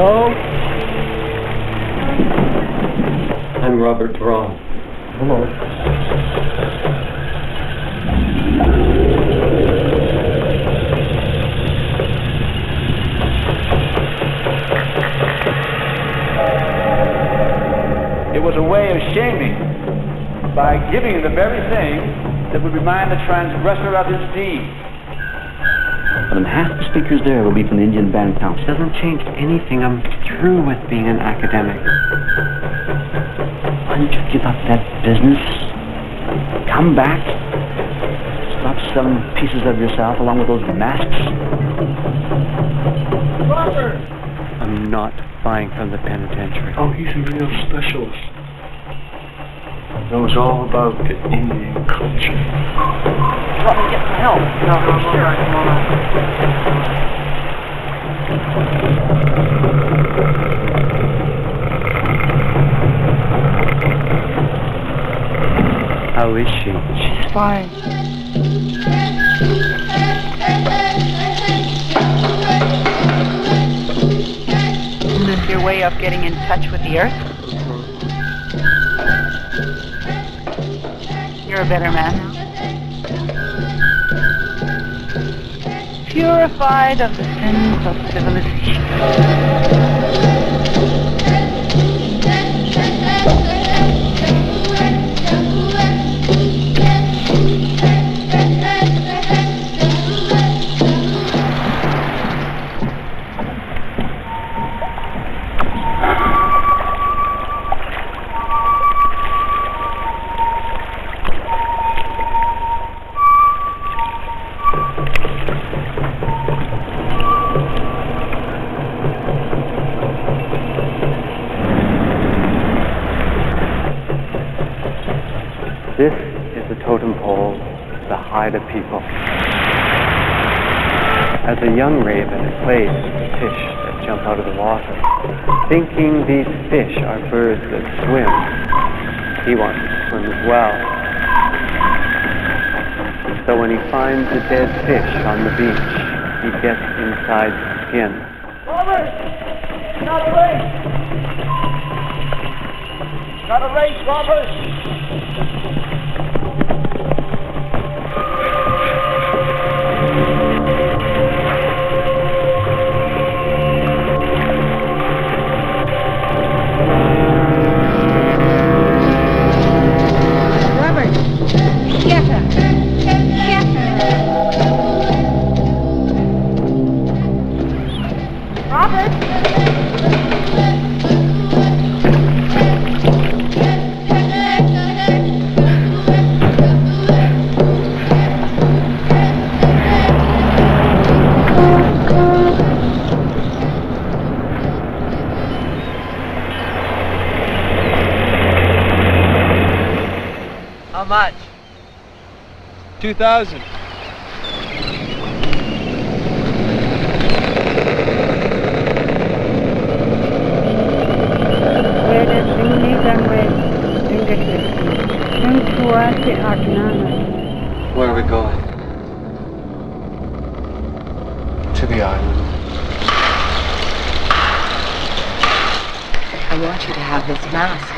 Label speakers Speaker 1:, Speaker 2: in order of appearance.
Speaker 1: Hello? I'm Robert Braun.
Speaker 2: Hello.
Speaker 3: It was a way of shaming by giving the very thing that would remind the transgressor of his deed.
Speaker 4: More than half the speakers there will be from the Indian Band Council. Doesn't change anything. I'm through with being an academic. Why don't you give up that business? Come back. Stop selling pieces of yourself along with those masks.
Speaker 3: Robert!
Speaker 4: I'm not buying from the penitentiary.
Speaker 2: Oh, he's a real specialist. Knows all about the Indian culture.
Speaker 4: Help.
Speaker 2: No, no, sure, come on.
Speaker 4: How is she?
Speaker 5: She's fine. Is this your way of getting in touch with the earth? You're a better man now. Purified of the sins of civilization.
Speaker 4: The Haida people. As a young raven, it plays with fish that jump out of the water, thinking these fish are birds that swim. He wants to swim as well. So when he finds a dead fish on the beach, he gets inside the skin.
Speaker 3: Robert! Not a race! Not a race! Robert,
Speaker 6: tuasi agnana.
Speaker 7: Where are we going?
Speaker 2: To the island.
Speaker 5: I want you to have this mask.